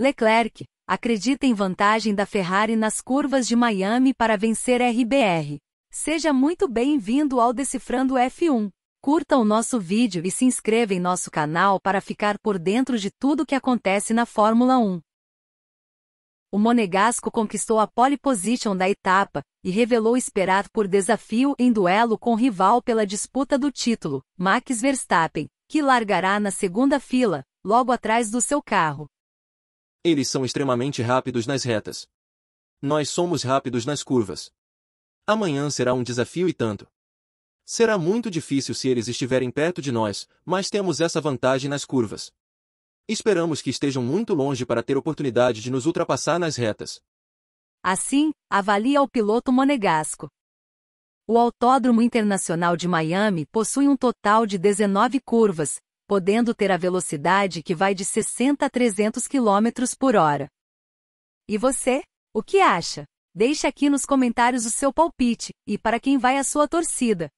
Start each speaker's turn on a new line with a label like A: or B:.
A: Leclerc, acredita em vantagem da Ferrari nas curvas de Miami para vencer RBR. Seja muito bem-vindo ao Decifrando F1. Curta o nosso vídeo e se inscreva em nosso canal para ficar por dentro de tudo que acontece na Fórmula 1. O Monegasco conquistou a pole position da etapa e revelou esperar por desafio em duelo com o rival pela disputa do título, Max Verstappen, que largará na segunda fila, logo atrás do seu carro.
B: Eles são extremamente rápidos nas retas. Nós somos rápidos nas curvas. Amanhã será um desafio e tanto. Será muito difícil se eles estiverem perto de nós, mas temos essa vantagem nas curvas. Esperamos que estejam muito longe para ter oportunidade de nos ultrapassar nas retas.
A: Assim, avalia o piloto monegasco. O Autódromo Internacional de Miami possui um total de 19 curvas, podendo ter a velocidade que vai de 60 a 300 km por hora. E você? O que acha? Deixe aqui nos comentários o seu palpite, e para quem vai a sua torcida.